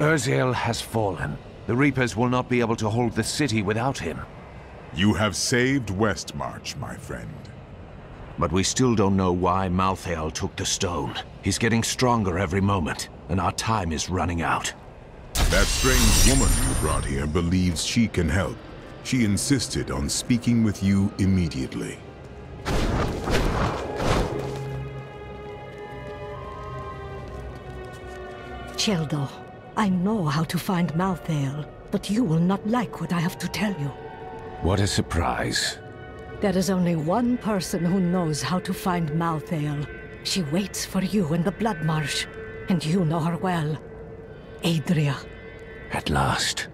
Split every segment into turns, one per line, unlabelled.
Urzael has fallen. The Reapers will not be able to hold the city without him.
You have saved Westmarch, my friend.
But we still don't know why Malthael took the stone. He's getting stronger every moment, and our time is running out.
That strange woman you brought here believes she can help. She insisted on speaking with you immediately.
Cheldo, I know how to find Malthael, but you will not like what I have to tell you.
What a surprise.
There is only one person who knows how to find Malthael. She waits for you in the Blood Marsh, and you know her well. Adria.
At last.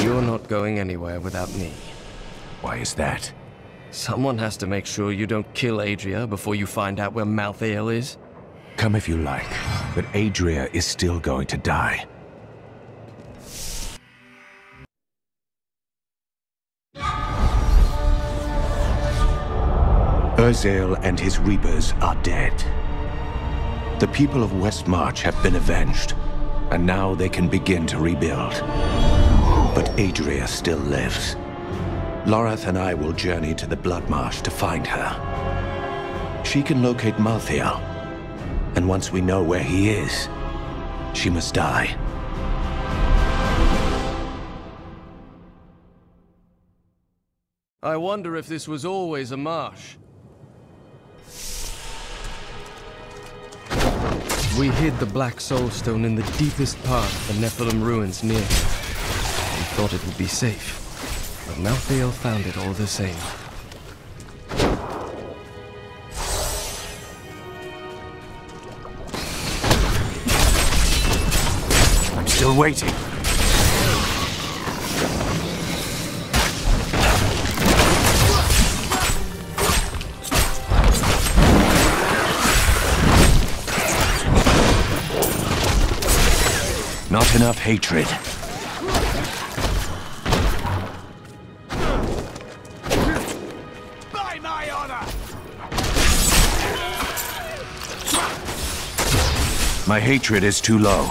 You're not going anywhere without me.
Why is that?
Someone has to make sure you don't kill Adria before you find out where Malthael is.
Come if you like, but Adria is still going to die. Urzael and his Reapers are dead. The people of Westmarch have been avenged, and now they can begin to rebuild. But Adria still lives. Lorath and I will journey to the Blood Marsh to find her. She can locate Malthael, and once we know where he is, she must die.
I wonder if this was always a marsh. We hid the Black Soulstone in the deepest part of the Nephilim ruins near. We thought it would be safe, but Malthael found it all the same.
I'm still waiting. Not enough hatred.
By my honor!
My hatred is too low.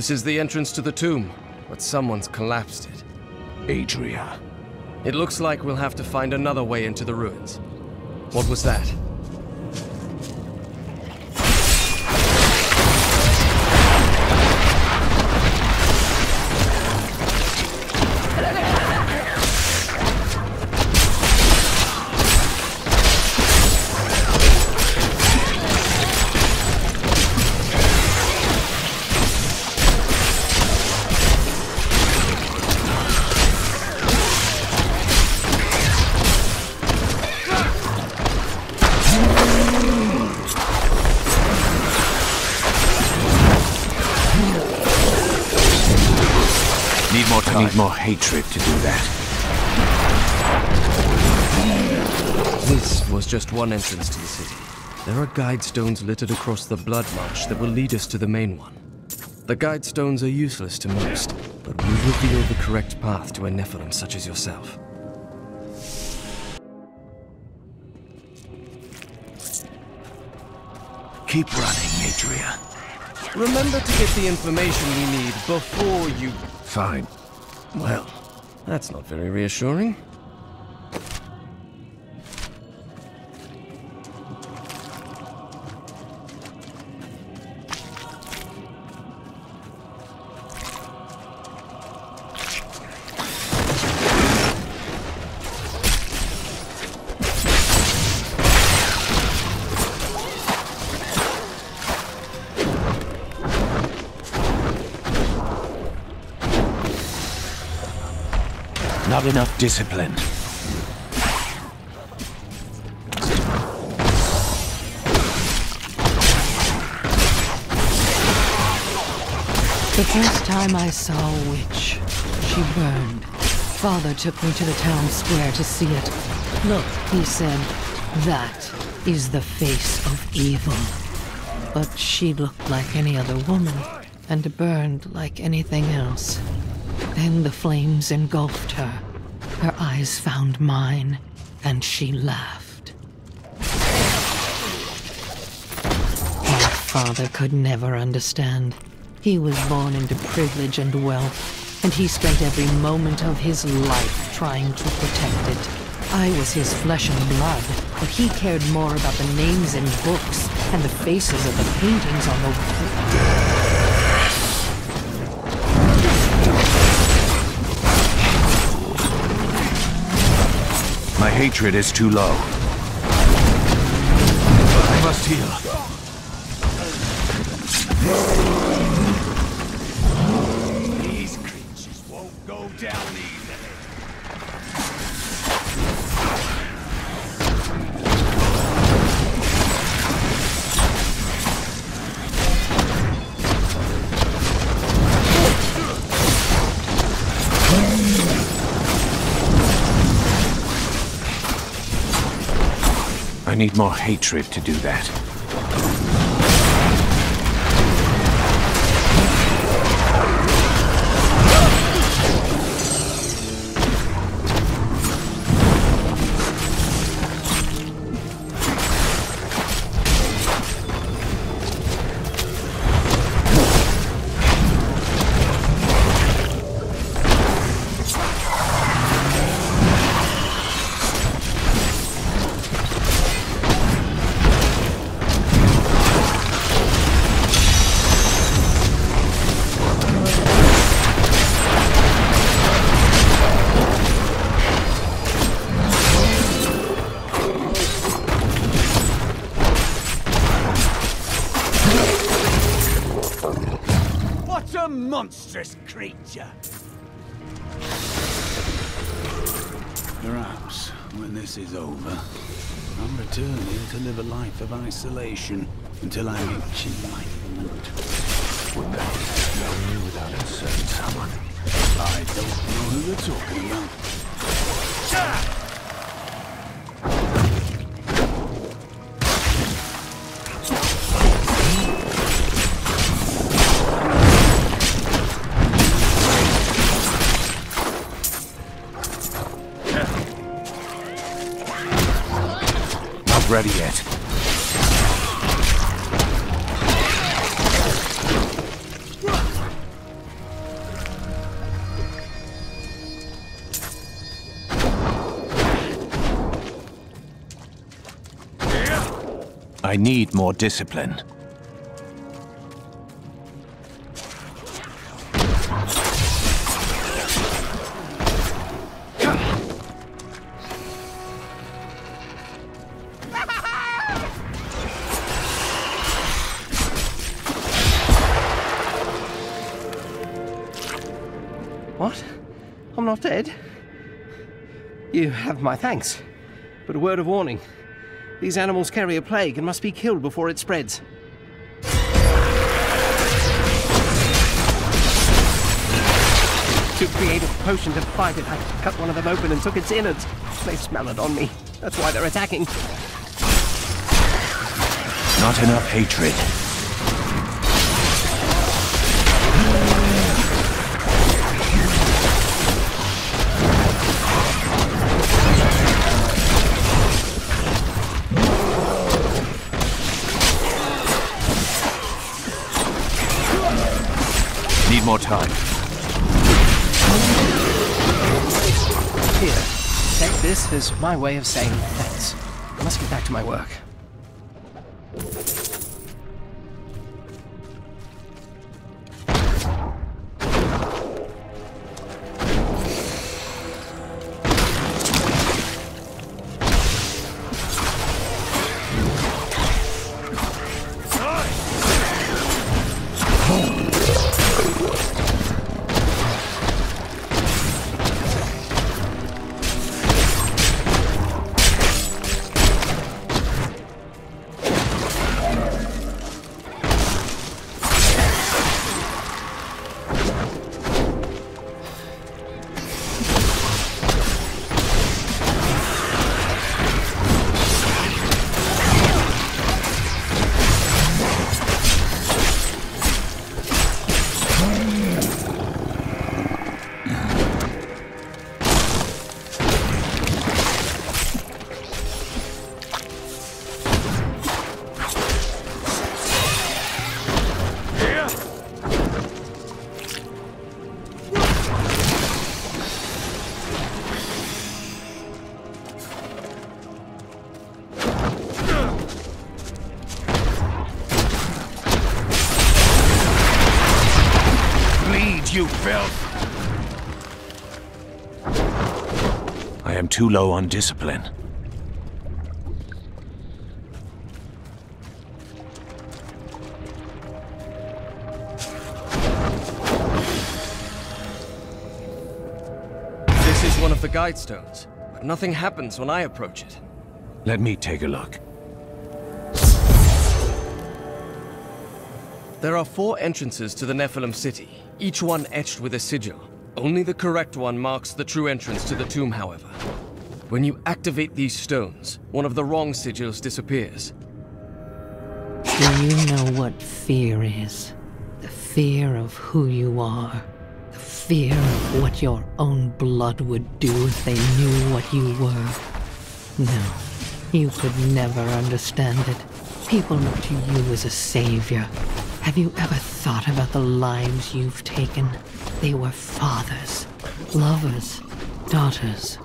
This is the entrance to the tomb, but someone's collapsed it.
Adria.
It looks like we'll have to find another way into the ruins. What was that?
Hatred to do that.
This was just one entrance to the city. There are guide stones littered across the blood marsh that will lead us to the main one. The guide stones are useless to most, but will reveal the correct path to a Nephilim such as yourself.
Keep running, Adria.
Remember to get the information we need before you...
Fine.
Well, that's not very reassuring.
Not enough discipline.
The first time I saw a witch, she burned. Father took me to the town square to see it. Look, he said, that is the face of evil. But she looked like any other woman, and burned like anything else. Then the flames engulfed her. Her eyes found mine, and she laughed. My father could never understand. He was born into privilege and wealth, and he spent every moment of his life trying to protect it. I was his flesh and blood, but he cared more about the names in books and the faces of the paintings on the
My hatred is too low. I must heal.
These creatures won't go down easily.
Need more hatred to do that.
Monstrous creature! Perhaps, when this is over, I'm returning to live a life of isolation until I reach enlightenment.
Wouldn't that be lonely without a certain someone?
I don't know who you're talking about.
Not more discipline.
What? I'm not dead? You have my thanks. But a word of warning. These animals carry a plague and must be killed before it spreads. To create a potion to fight it, I cut one of them open and took its innards. They smell it on me. That's why they're attacking.
Not enough hatred. More time.
Here, take this as my way of saying thanks. I must get back to my work.
Too low on discipline.
This is one of the guide stones, but nothing happens when I approach it.
Let me take a look.
There are four entrances to the Nephilim city, each one etched with a sigil. Only the correct one marks the true entrance to the tomb, however. When you activate these stones, one of the wrong sigils disappears.
Do you know what fear is? The fear of who you are. The fear of what your own blood would do if they knew what you were. No, you could never understand it. People look to you as a savior. Have you ever thought about the lives you've taken? They were fathers, lovers, daughters.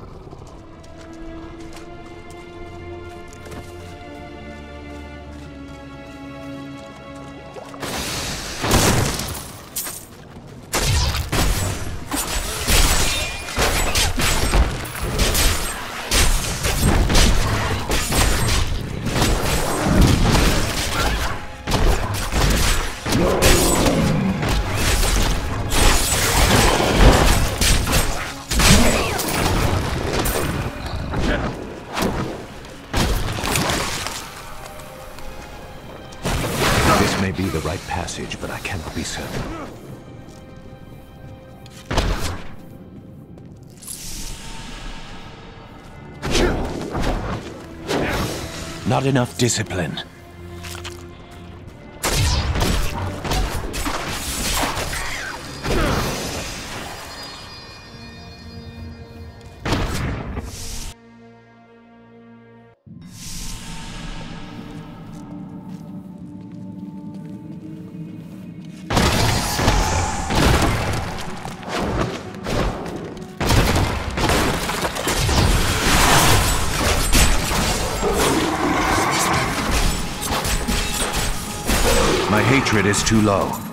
Not enough discipline. Too low.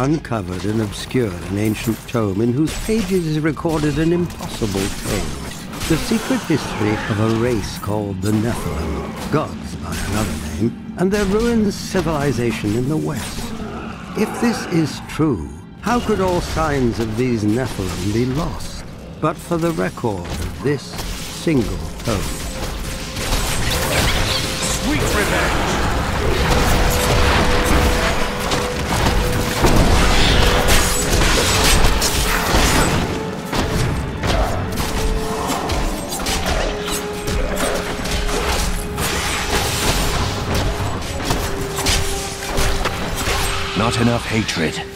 Uncovered and obscured an ancient tome in whose pages is recorded an impossible tale. The secret history of a race called the Nephilim, gods by another name, and their ruined civilization in the west. If this is true, how could all signs of these Nephilim be lost, but for the record of this single tome?
Not enough hatred.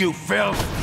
You filth!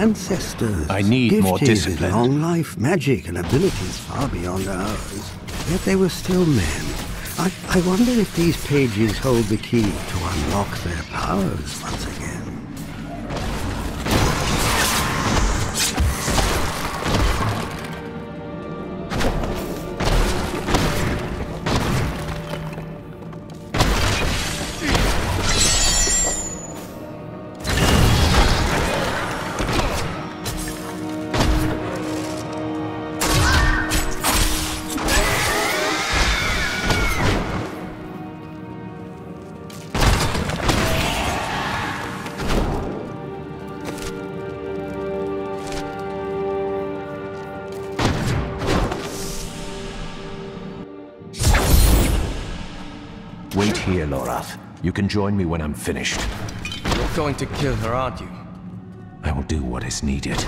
Ancestors.
I need more discipline.
long life, magic, and abilities far beyond ours. Yet they were still men. I, I wonder if these pages hold the key to unlock their powers once
Wait here, Lorath. You can join me when I'm finished.
You're going to kill her, aren't you?
I will do what is needed.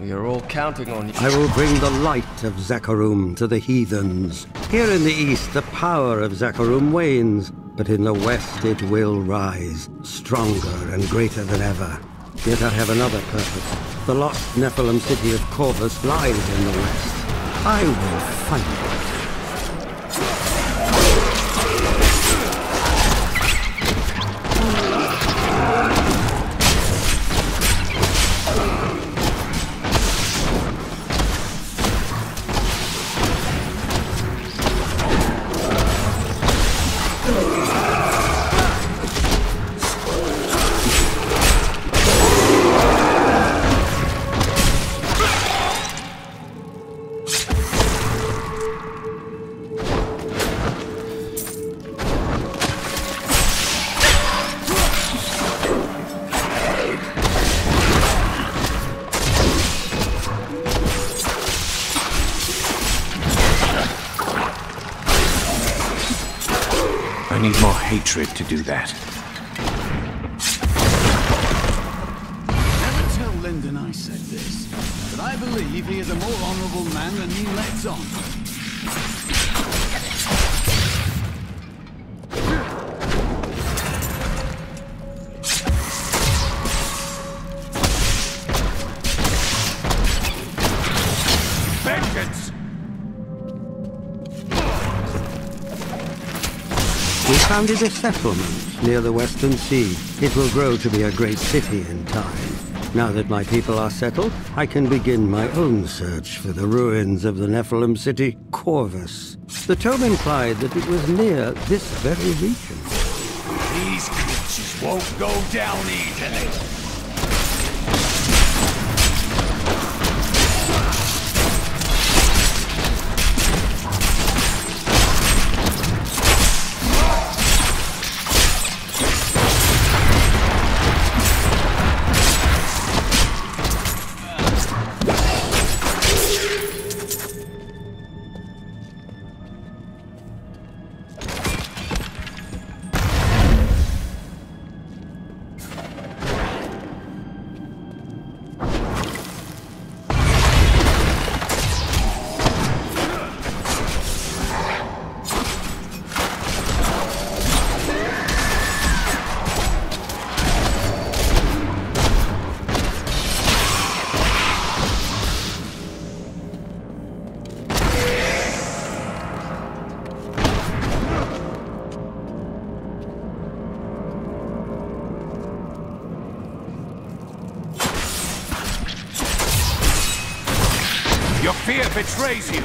We are all counting on you.
I will bring the light of Zakarum to the heathens. Here in the east, the power of Zakarum wanes, but in the west it will rise, stronger and greater than ever. Yet I have another purpose. The lost Nephilim city of Corvus lies in the west. I will find it.
Need more hatred to do that.
Never tell Lyndon I said this, but I believe he is a more honorable man than he lets on.
Founded a settlement near the Western Sea. It will grow to be a great city in time. Now that my people are settled, I can begin my own search for the ruins of the Nephilim city, Corvus. The tome implied that it was near this very region.
These creatures won't go down easily. Betrays you!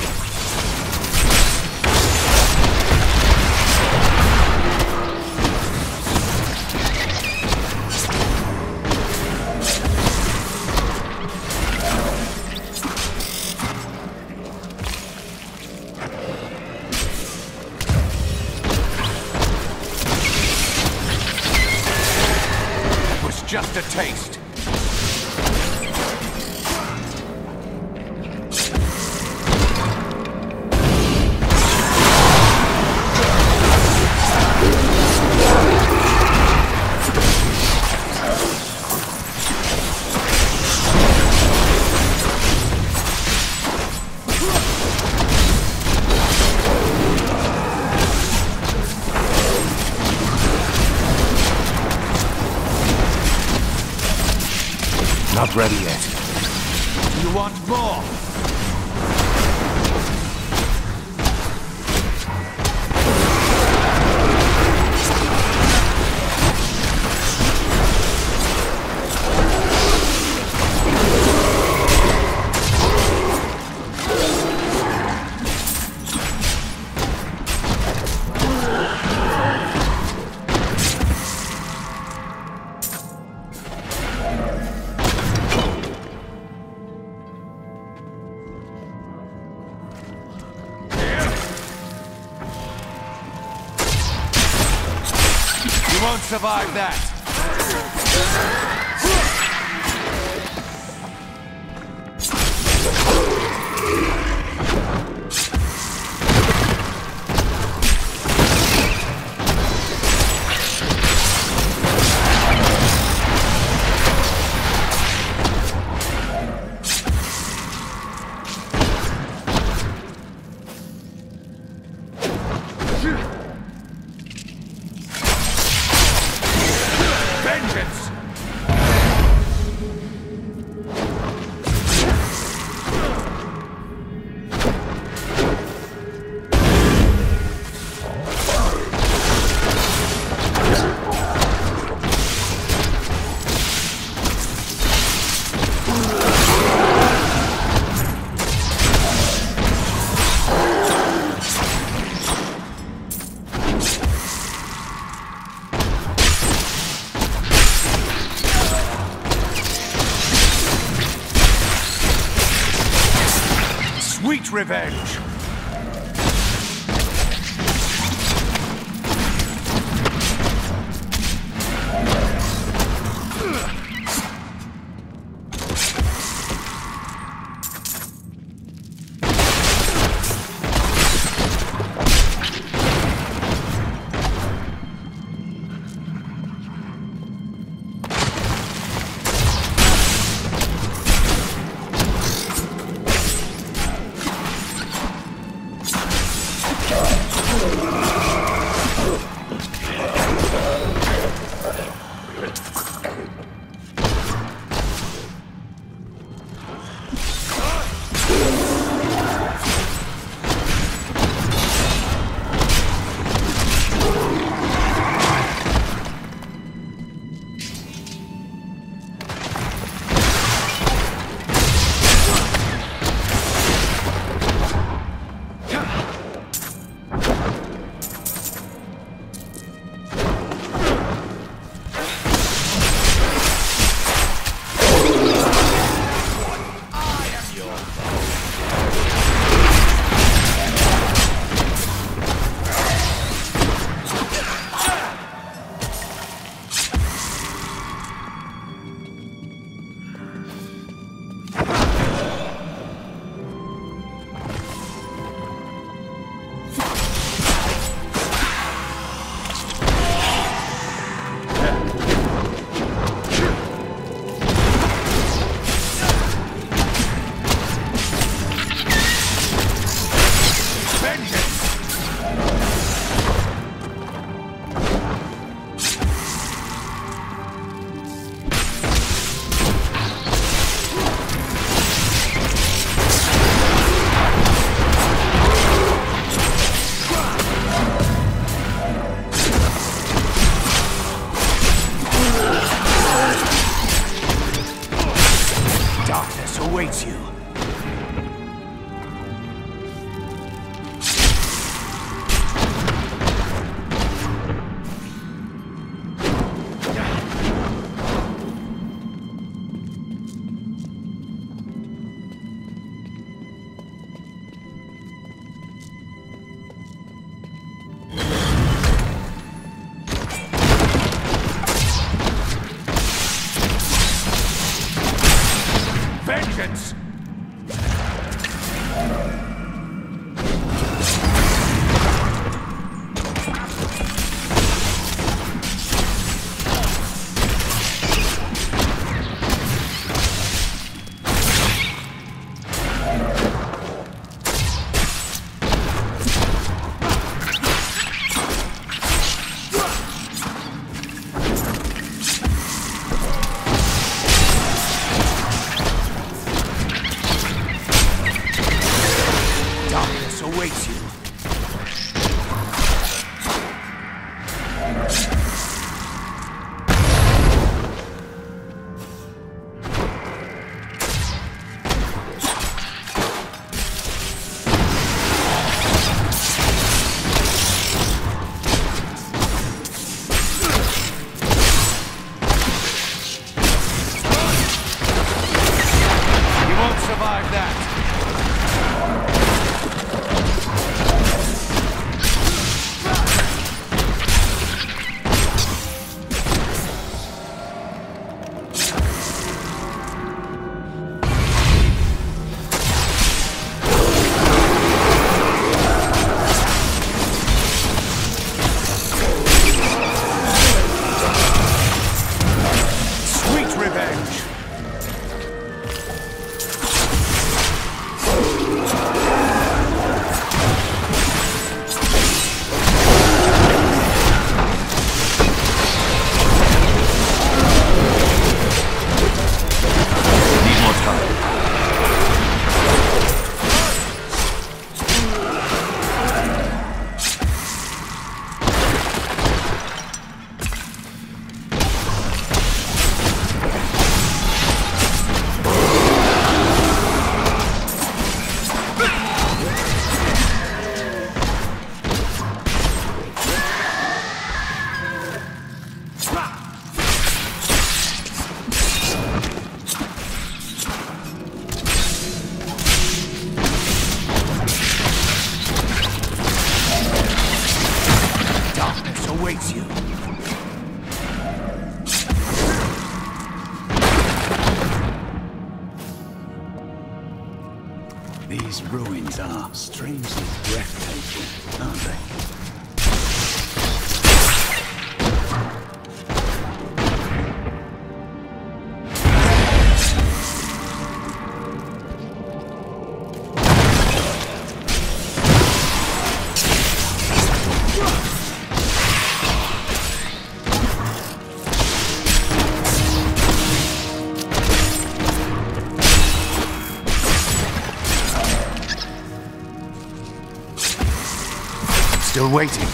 Still waiting.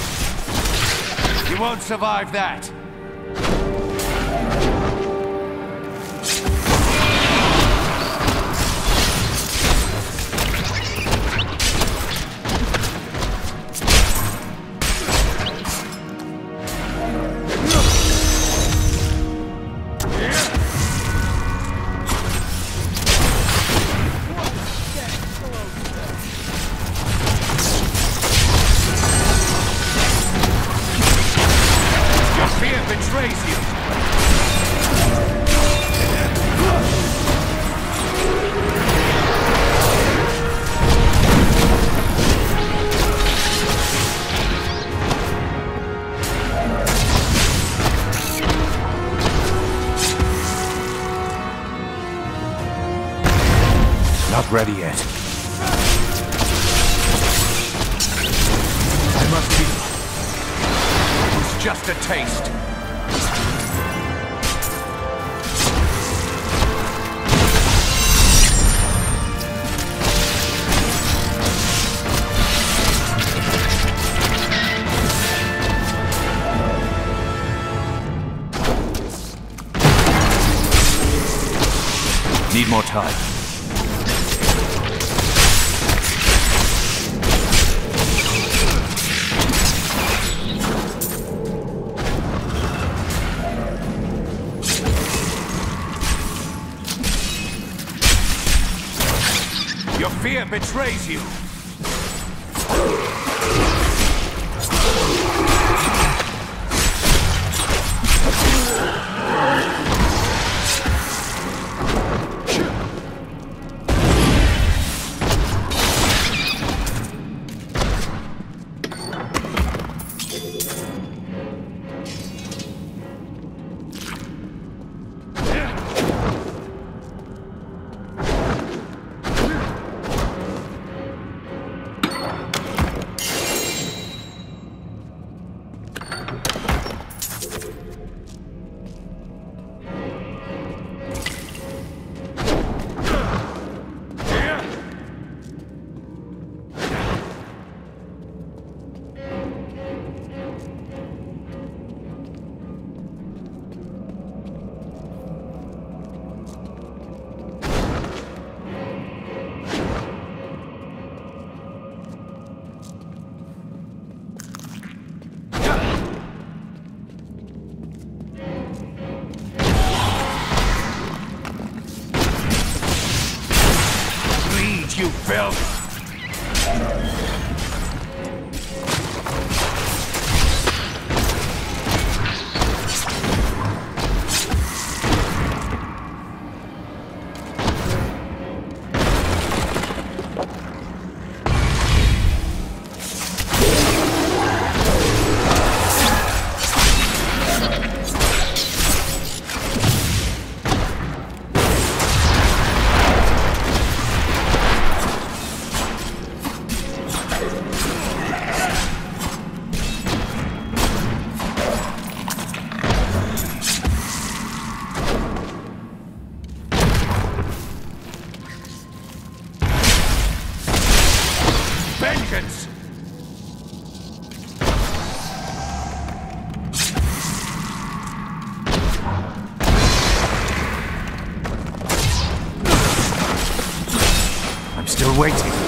You won't survive that. Time. Waiting.